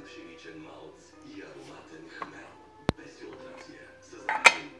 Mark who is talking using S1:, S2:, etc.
S1: пшеничен малц и ароматен хмел. Без филтрация. Създаден